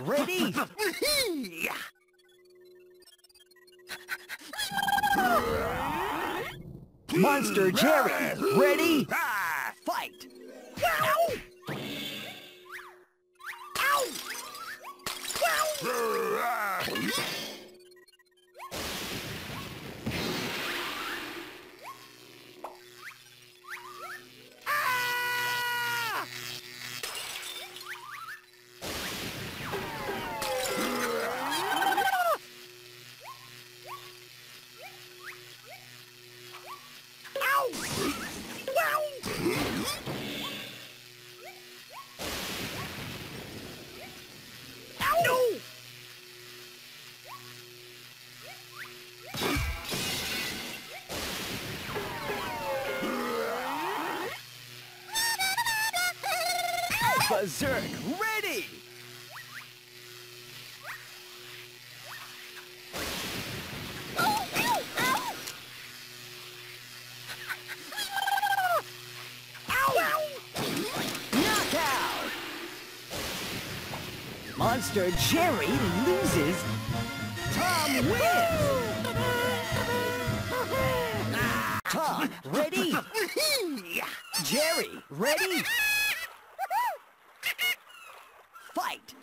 ready? Monster Jerry, ready? Fight! Ow! Ow! Ow! Berserk, ready? Oh, ow, ow. Ow! Knockout! Monster Jerry loses. Tom wins! Ah, Tom, ready? Jerry, ready? Fight!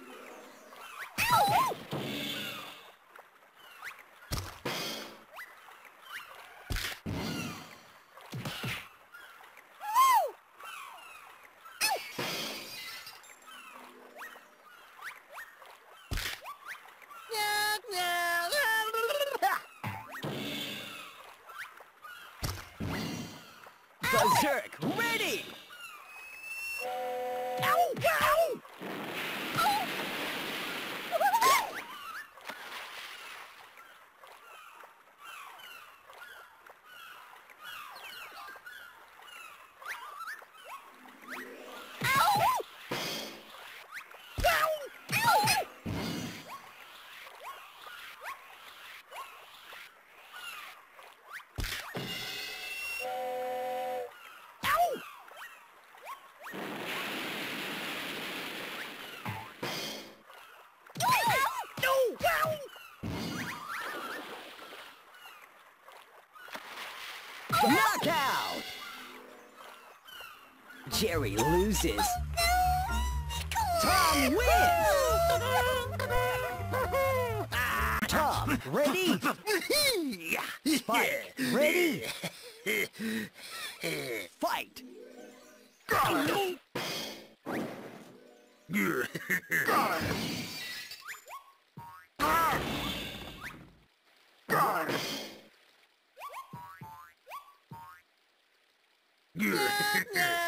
Berserk, ready? Jerry loses. Tom wins! Tom, ready? Fight, ready? Fight!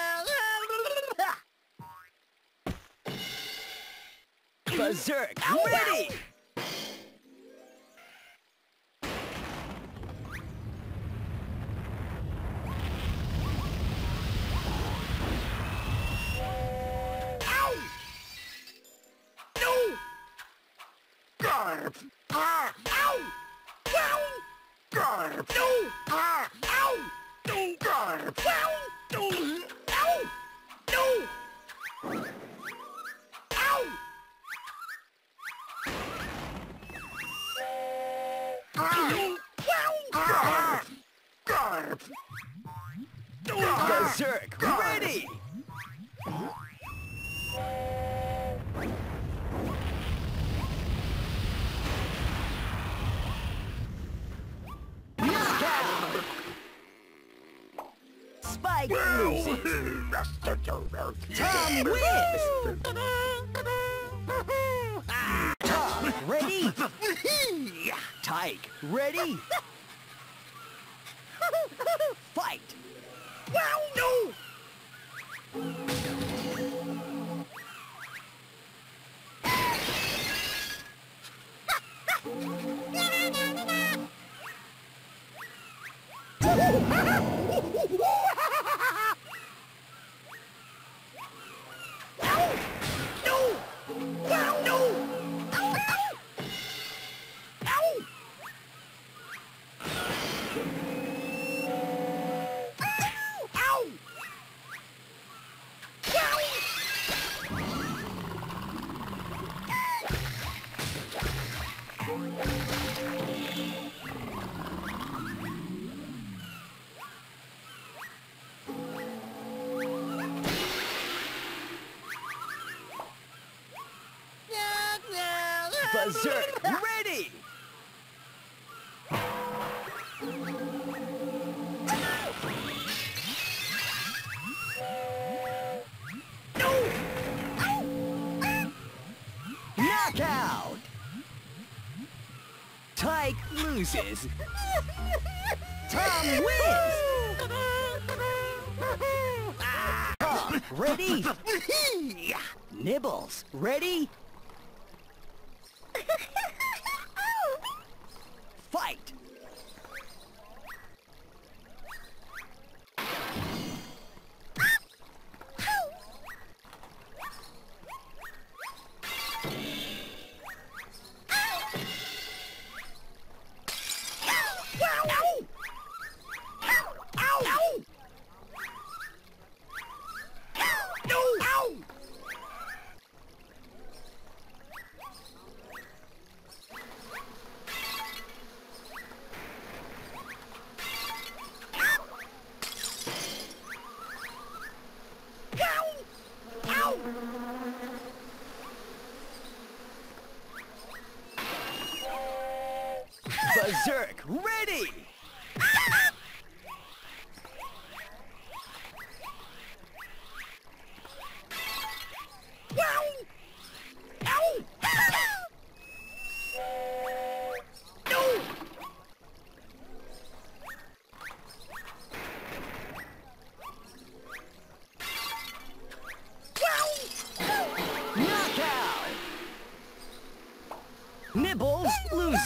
Berserk, ready? Ow! No! Ah! Ow! Wow! No! Ah! Berserk, ready? Spike loses. Tom wins! Ready? Tyke, ready? Fight! Berserk, loses. Tom wins! Tom, ready? Nibbles, ready?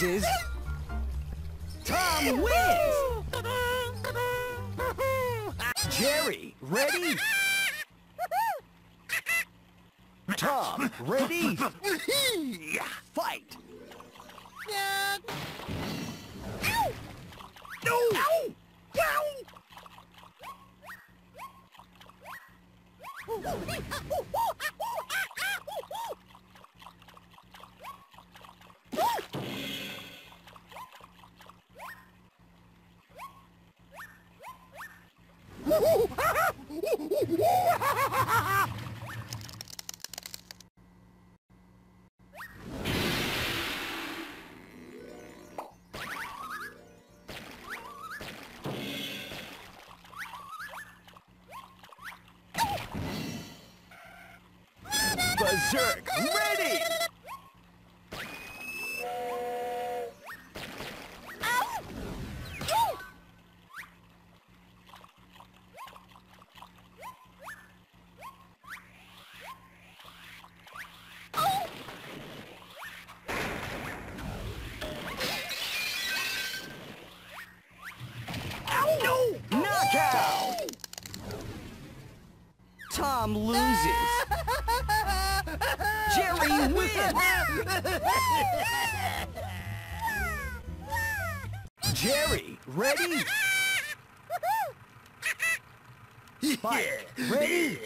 Loses. Tom wins! Jerry, ready? Tom, ready? Fight! Ow! No! Ow! Wow! Berserk, ready? Ow! No! Knockout! Tom loses. Jerry wins. Jerry, ready? Fight. Ready?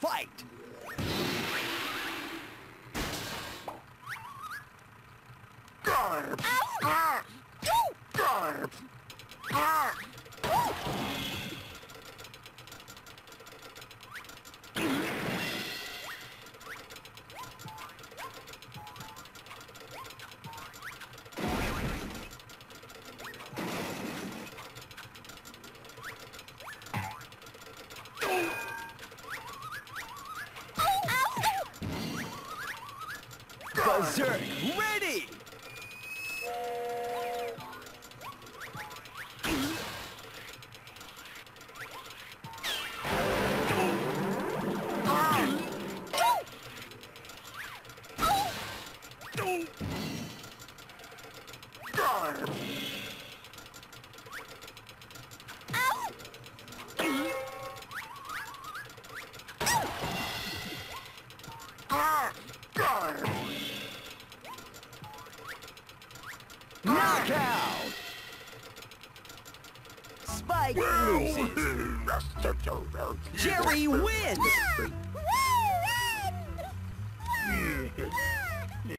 Fight. Garb! Ah! Garb! Ah! Berserk, ready? No! Garb! Knockout! Spike loses. Jerry wins!